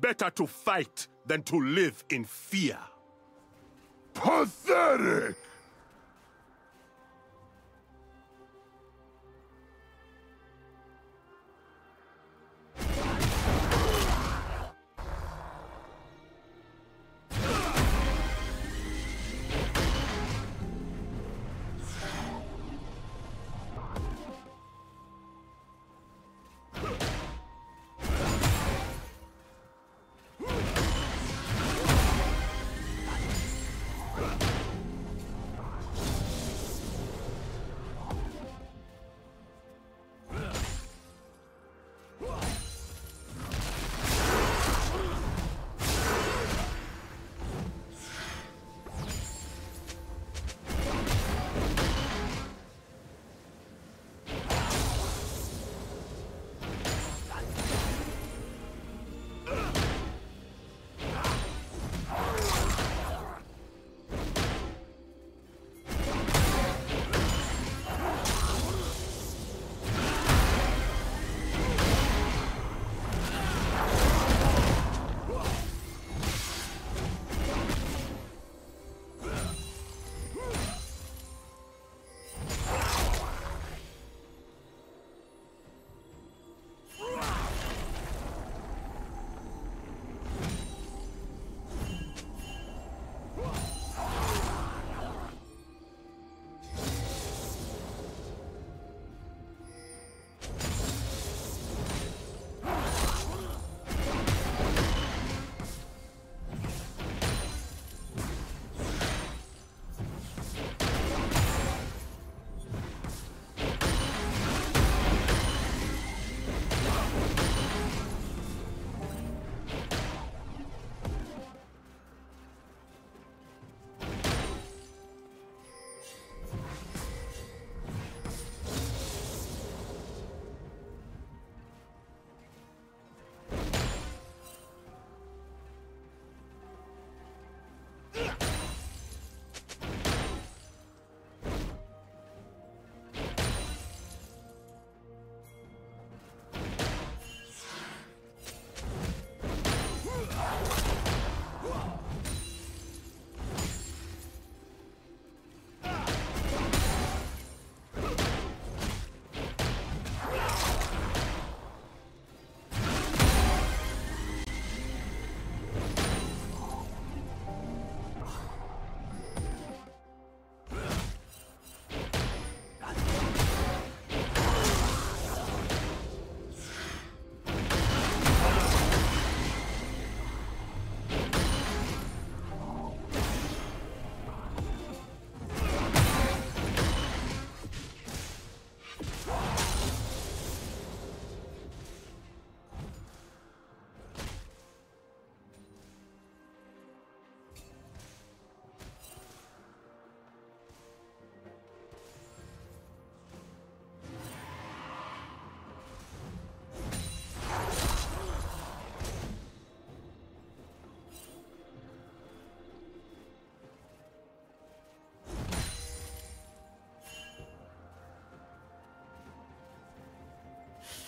Better to fight than to live in fear. Pathetic!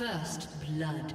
First blood.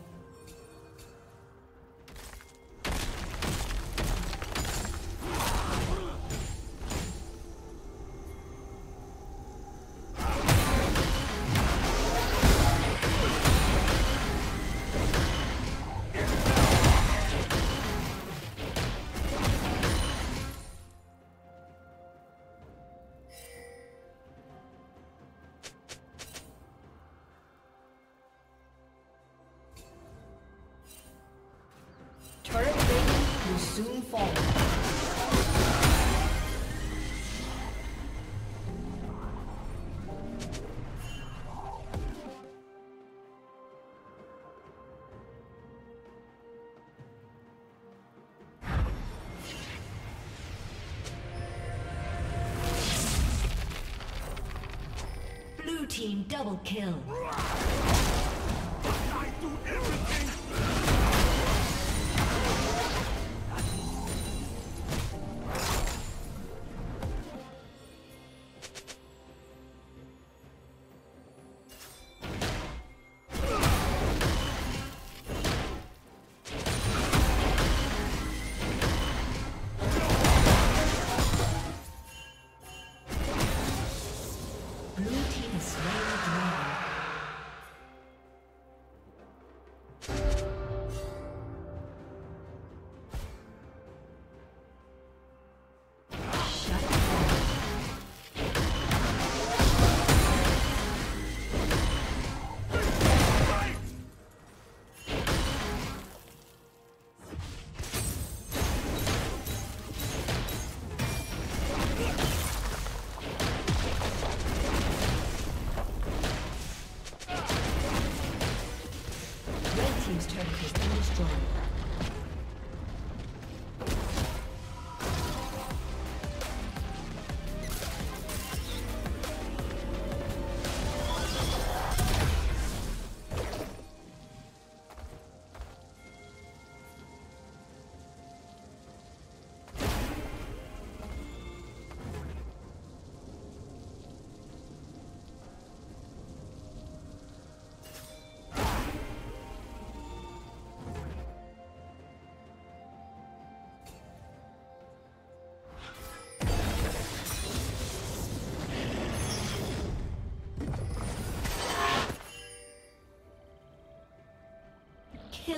Double kill.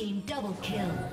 Team double kill.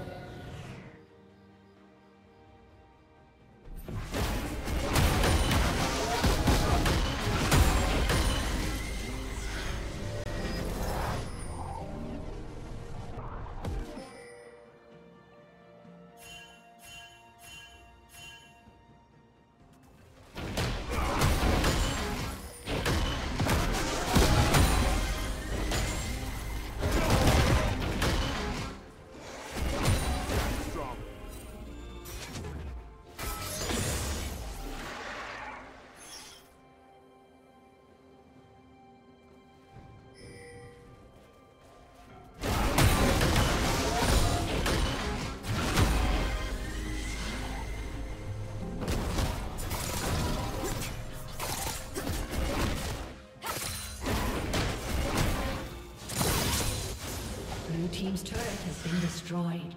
Destroyed.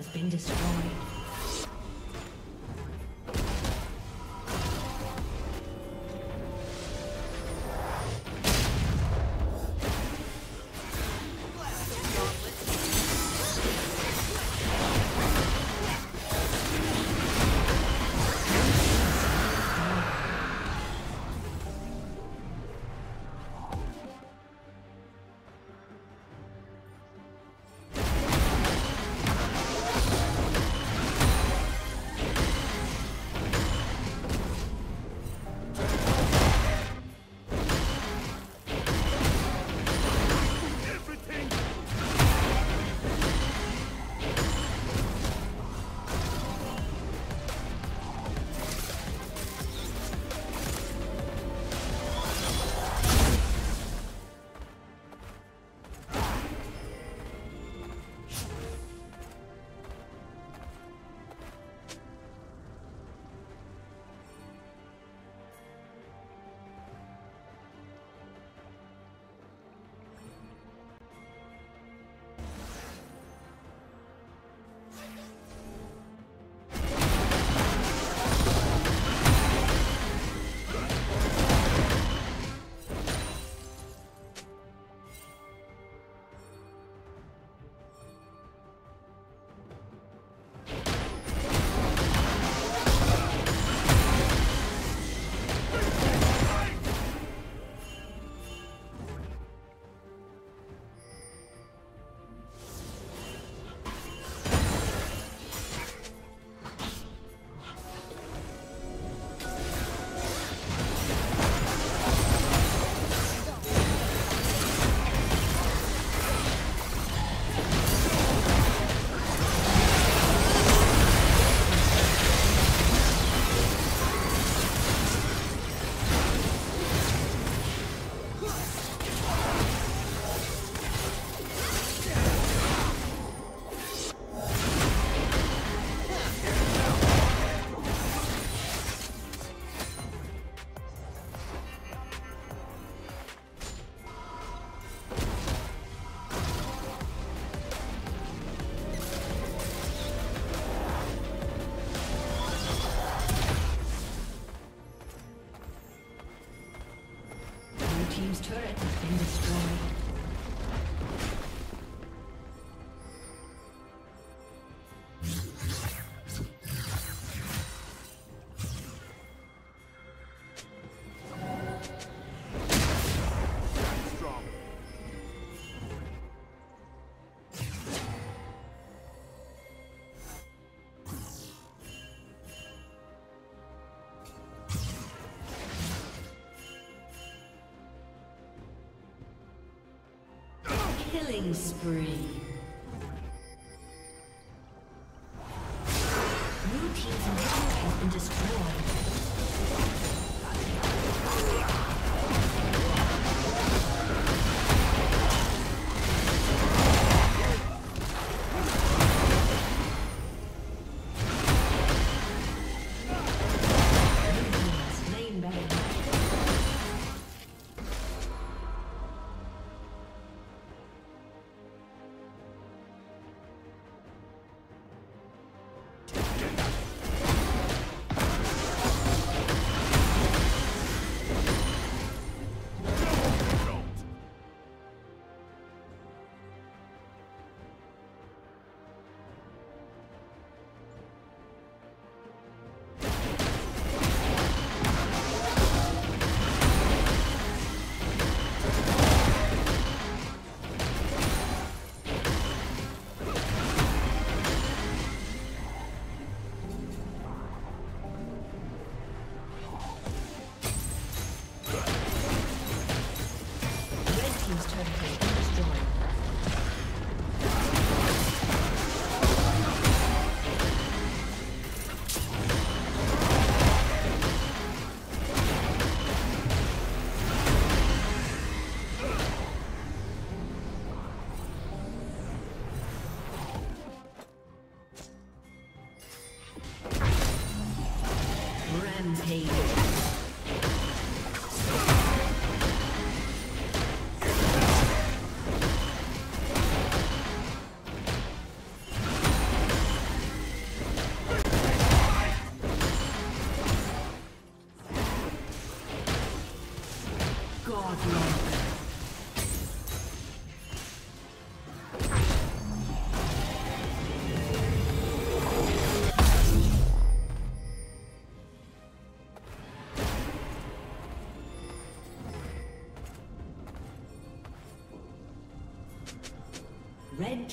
Has been destroyed. Killing spree.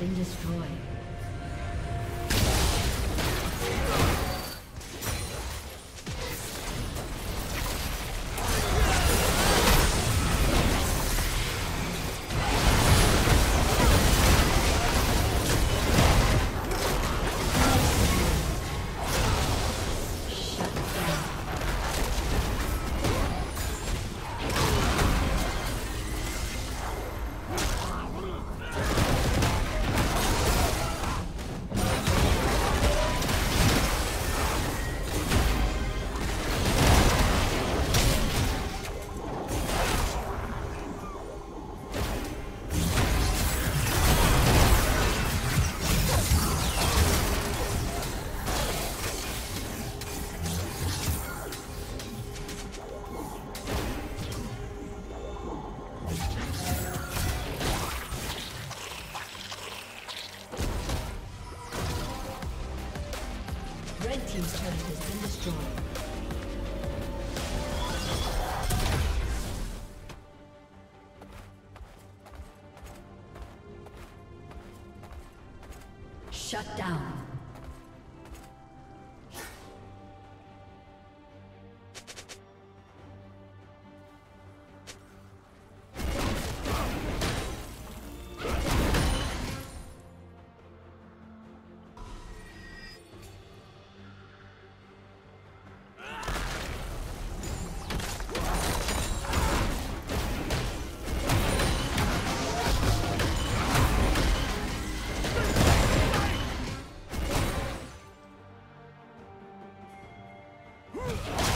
been destroyed. Shut down. Huh?